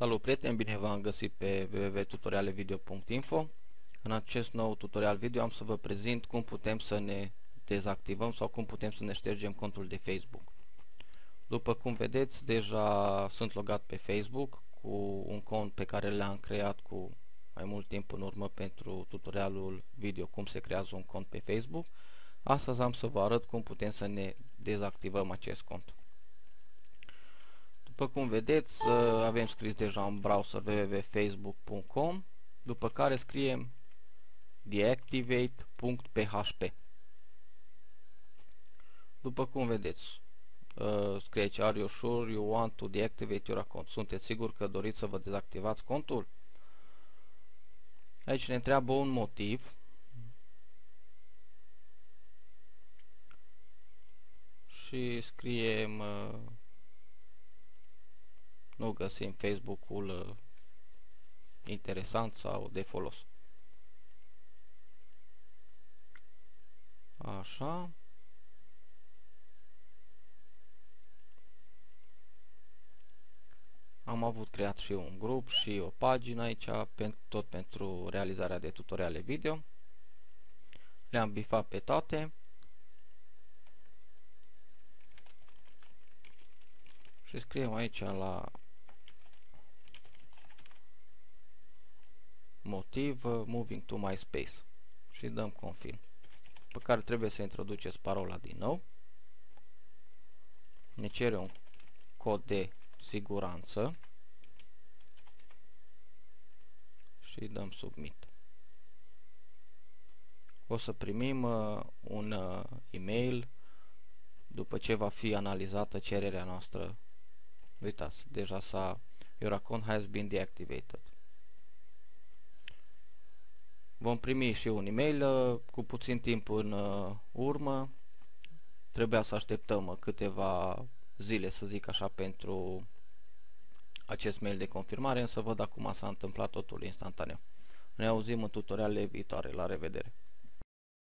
Salut prieteni, bine v-am găsit pe www.tutorialevideo.info În acest nou tutorial video am să vă prezint cum putem să ne dezactivăm sau cum putem să ne ștergem contul de Facebook. După cum vedeți, deja sunt logat pe Facebook cu un cont pe care l-am creat cu mai mult timp în urmă pentru tutorialul video cum se creează un cont pe Facebook. Astăzi am să vă arăt cum putem să ne dezactivăm acest cont. După cum vedeți, avem scris deja în browser www.facebook.com, după care scriem deactivate.php. După cum vedeți, uh, scrie aici, are you sure you want to deactivate your account? Sunteți sigur că doriți să vă dezactivați contul? Aici ne întreabă un motiv. Și scriem uh, nu găsim Facebook-ul uh, interesant sau de folos. Așa. Am avut creat și un grup și o pagină aici, tot pentru realizarea de tutoriale video. Le-am bifat pe toate. Și scriem aici la motiv uh, moving to MySpace și dăm confirm. Pe care trebuie să introduceți parola din nou. Ne cere un cod de siguranță. Și dăm submit. O să primim uh, un uh, e-mail după ce va fi analizată cererea noastră. Uitați, deja s-a your account has been deactivated Vom primi și un e-mail uh, cu puțin timp în uh, urmă. Trebuia să așteptăm uh, câteva zile, să zic așa, pentru acest mail de confirmare, însă văd acum s-a întâmplat totul instantaneu. Ne auzim în tutorialele viitoare. La revedere!